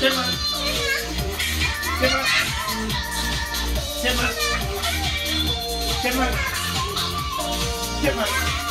¿Qué más? ¿Qué más? ¿Qué más? ¿Qué más? ¿Qué más?